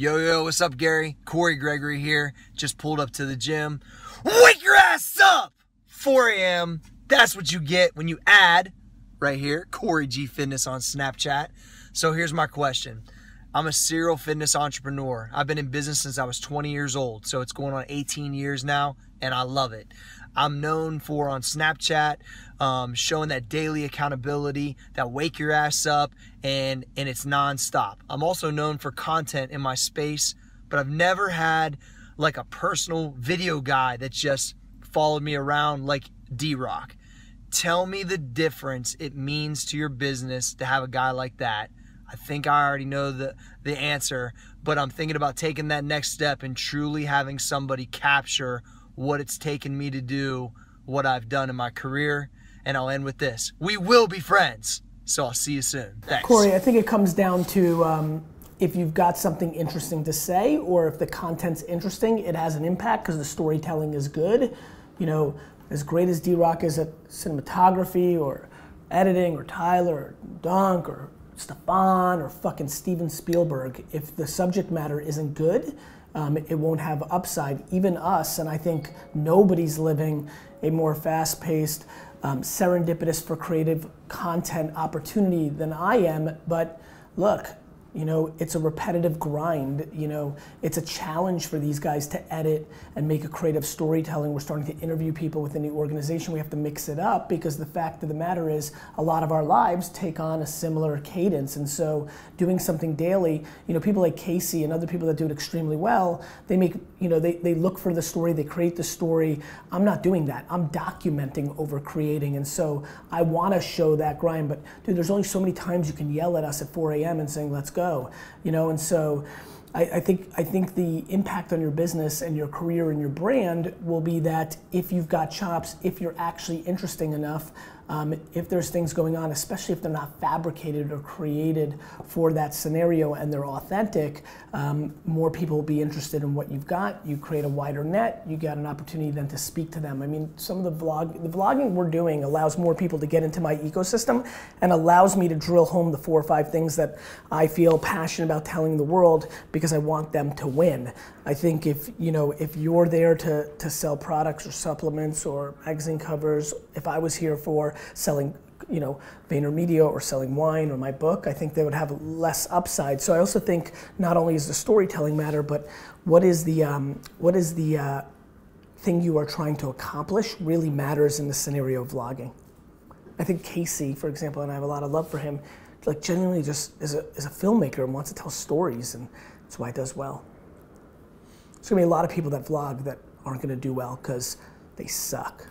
Yo, yo, what's up, Gary? Cory Gregory here. Just pulled up to the gym. Wake your ass up! 4 a.m. That's what you get when you add, right here, Cory G Fitness on Snapchat. So here's my question. I'm a serial fitness entrepreneur. I've been in business since I was 20 years old, so it's going on 18 years now, and I love it. I'm known for on Snapchat um, showing that daily accountability, that wake your ass up, and and it's nonstop. I'm also known for content in my space, but I've never had like a personal video guy that just followed me around like D Rock. Tell me the difference it means to your business to have a guy like that. I think I already know the, the answer, but I'm thinking about taking that next step and truly having somebody capture what it's taken me to do what I've done in my career. And I'll end with this we will be friends. So I'll see you soon. Thanks. Cory, I think it comes down to um, if you've got something interesting to say or if the content's interesting, it has an impact because the storytelling is good. You know, as great as D Rock is at cinematography or editing or Tyler or Dunk or Stefan or fucking Steven Spielberg, if the subject matter isn't good, um, it won't have upside. Even us, and I think nobody's living a more fast paced, um, serendipitous for creative content opportunity than I am. But look, you know, it's a repetitive grind. You know, it's a challenge for these guys to edit and make a creative storytelling. We're starting to interview people within the organization. We have to mix it up because the fact of the matter is, a lot of our lives take on a similar cadence. And so, doing something daily, you know, people like Casey and other people that do it extremely well, they make, you know, they, they look for the story, they create the story. I'm not doing that. I'm documenting over creating. And so, I want to show that grind. But, dude, there's only so many times you can yell at us at 4 a.m. and saying, let's go, you know, and so I, I, think I think the impact on your business and your career and your brand will be that if you've got chops, if you're actually interesting enough, um, if there's things going on, especially if they're not fabricated or created for that scenario and they're authentic, um, more people will be interested in what you've got. You create a wider net. You got an opportunity then to speak to them. I mean, some of the vlog, the vlogging we're doing allows more people to get into my ecosystem and allows me to drill home the four or five things that I feel passionate about telling the world because I want them to win. I think if you know if you're there to to sell products or supplements or magazine covers, if I was here for selling you know VaynerMedia or selling wine or my book, I think they would have less upside. So I also think not only is the storytelling matter, but what is the um, what is the uh, thing you are trying to accomplish really matters in the scenario of vlogging. I think Casey, for example, and I have a lot of love for him, like genuinely just is a, is a filmmaker and wants to tell stories, and that's why it does well. There's gonna be a lot of people that vlog that aren't gonna do well because they suck.